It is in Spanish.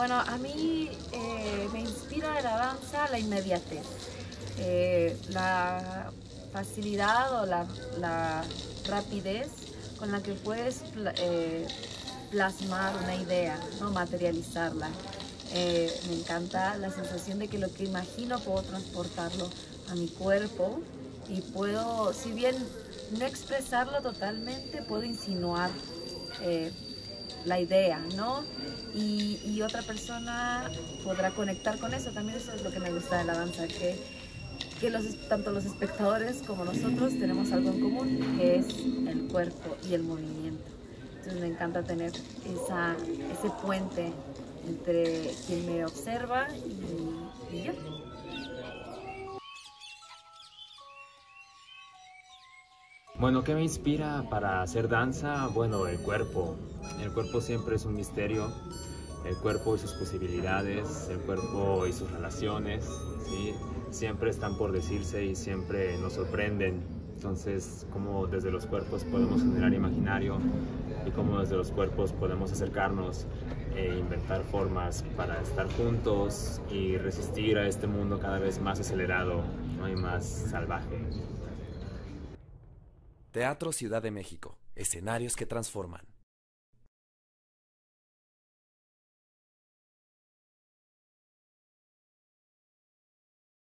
Bueno, a mí eh, me inspira de la danza la inmediatez, eh, la facilidad o la, rapidez con la que puedes eh, plasmar una idea, ¿no? materializarla. me encanta la sensación de que lo que imagino puedo transportarlo a mi cuerpo y puedo, si bien no expresarlo totalmente, puedo insinuar la idea, ¿no? Y, otra persona podrá conectar con eso. También eso es lo que me gusta de la danza, que, que tanto los espectadores como nosotros tenemos algo en común, que es el cuerpo y el movimiento. Entonces me encanta tener esa, ese puente entre quien me observa y yo. Bueno, ¿qué me inspira para hacer danza? Bueno, el cuerpo. El cuerpo siempre es un misterio. El cuerpo y sus posibilidades, el cuerpo y sus relaciones, ¿sí? siempre están por decirse y siempre nos sorprenden. Entonces, cómo desde los cuerpos podemos generar imaginario y cómo desde los cuerpos podemos acercarnos e inventar formas para estar juntos y resistir a este mundo cada vez más acelerado y más salvaje. Teatro Ciudad de México, escenarios que transforman.